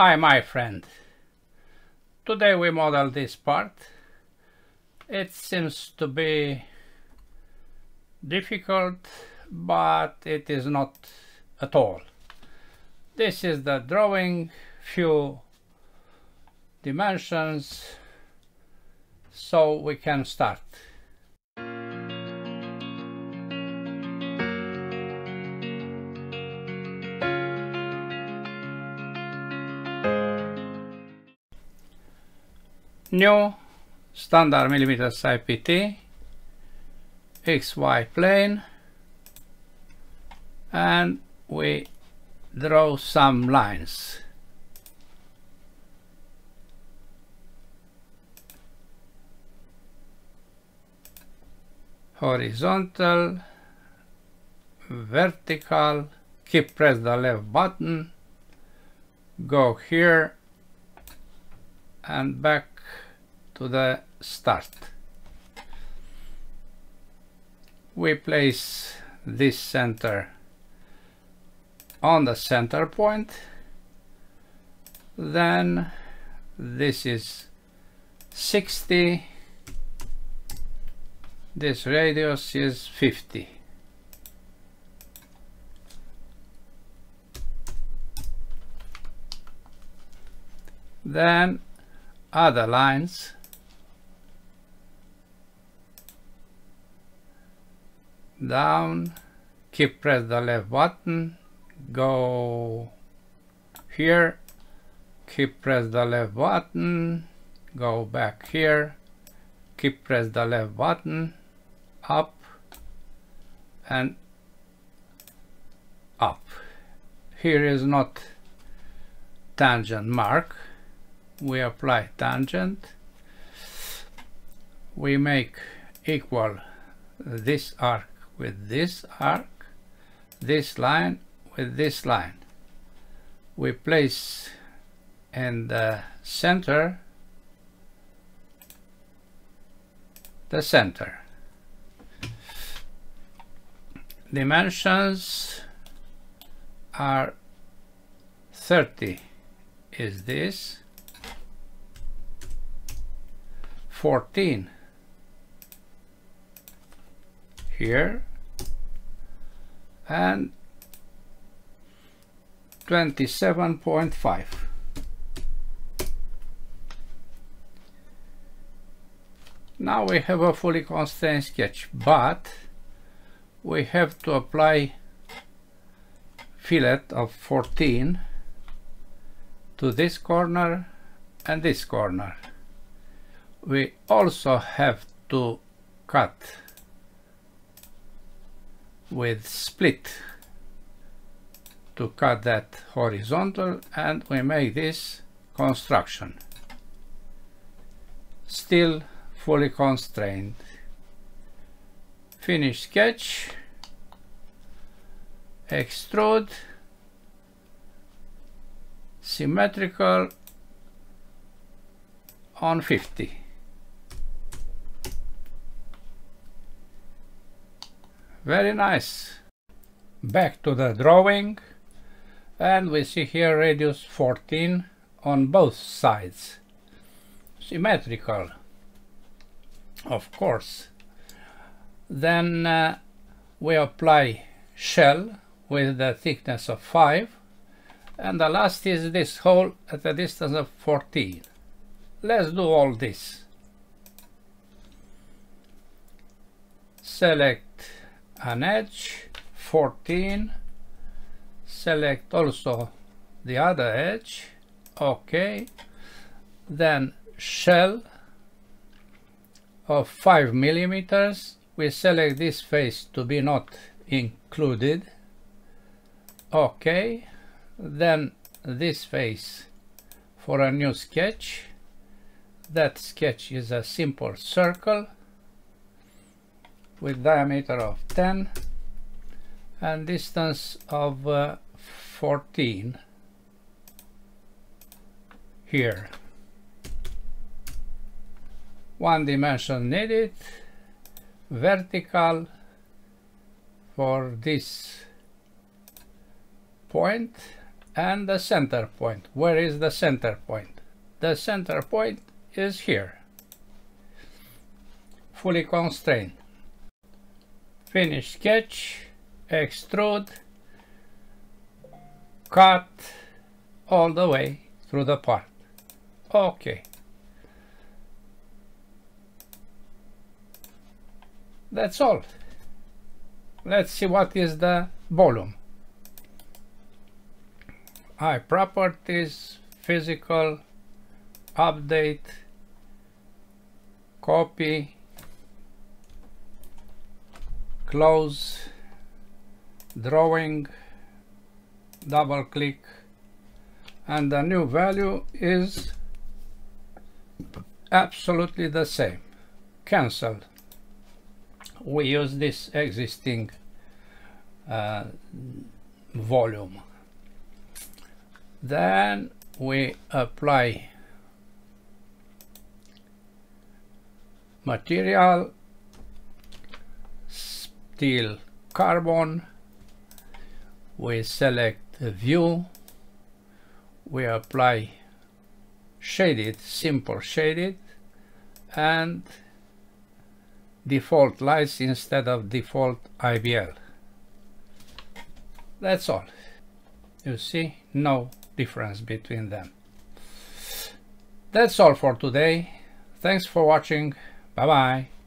Hi my friend. Today we model this part. It seems to be difficult but it is not at all. This is the drawing, few dimensions, so we can start. New standard millimeters IPT XY plane and we draw some lines. Horizontal, vertical, keep press the left button, go here and back to the start. We place this center on the center point. Then this is 60 this radius is 50 then other lines down keep press the left button go here keep press the left button go back here keep press the left button up and up. Here is not tangent mark. We apply tangent. We make equal this arc with this arc this line with this line. We place in the center the center. Dimensions are 30 is this 14 here and 27.5 now we have a fully constrained sketch but we have to apply fillet of 14 to this corner and this corner. We also have to cut with split. To cut that horizontal and we make this construction. Still fully constrained. Finish sketch. Extrude. Symmetrical on 50 very nice. Back to the drawing. And we see here radius 14 on both sides. Symmetrical. Of course. Then uh, we apply shell with the thickness of 5 and the last is this hole at a distance of 14 let's do all this. Select an edge 14 select also the other edge okay then shell of 5 millimeters we select this face to be not included okay then this face for a new sketch that sketch is a simple circle with diameter of 10 and distance of uh, 14 here one dimension needed vertical for this point and the center point. Where is the center point? The center point is here. Fully constrained. Finish sketch, extrude, cut all the way through the part. Okay. That's all. Let's see what is the volume. iProperties, physical, update, copy, close, drawing, double click, and the new value is absolutely the same. Cancelled. We use this existing uh, volume then we apply material steel carbon we select the view we apply shaded simple shaded and default lights instead of default IBL that's all you see no difference between them. That's all for today. Thanks for watching. Bye bye.